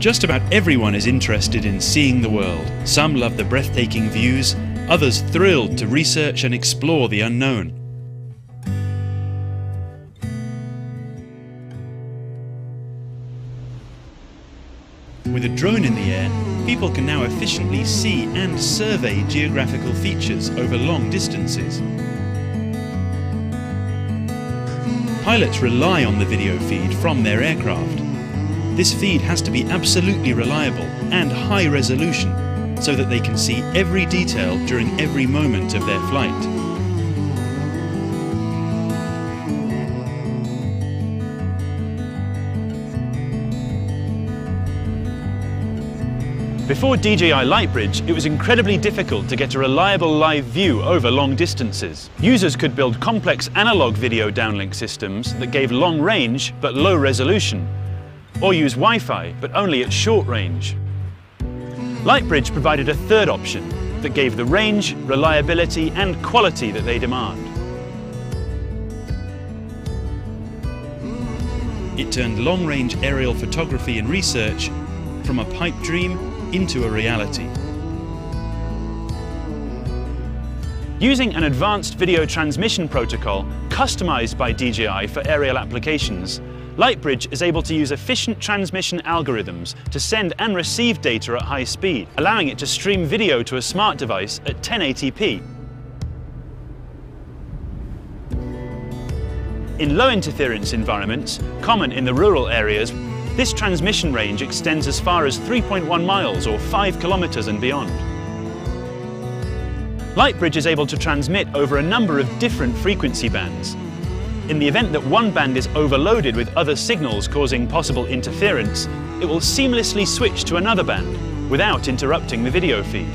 Just about everyone is interested in seeing the world. Some love the breathtaking views, others thrilled to research and explore the unknown. With a drone in the air, people can now efficiently see and survey geographical features over long distances. Pilots rely on the video feed from their aircraft. This feed has to be absolutely reliable and high resolution so that they can see every detail during every moment of their flight. Before DJI Lightbridge, it was incredibly difficult to get a reliable live view over long distances. Users could build complex analog video downlink systems that gave long range but low resolution, or use Wi-Fi but only at short range. Lightbridge provided a third option that gave the range, reliability and quality that they demand. It turned long-range aerial photography and research from a pipe dream into a reality. Using an advanced video transmission protocol customized by DJI for aerial applications, Lightbridge is able to use efficient transmission algorithms to send and receive data at high speed, allowing it to stream video to a smart device at 1080p. In low interference environments, common in the rural areas, this transmission range extends as far as 3.1 miles or 5 kilometres and beyond. Lightbridge is able to transmit over a number of different frequency bands. In the event that one band is overloaded with other signals causing possible interference, it will seamlessly switch to another band without interrupting the video feed.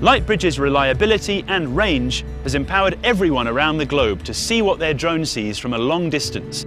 Lightbridge's reliability and range has empowered everyone around the globe to see what their drone sees from a long distance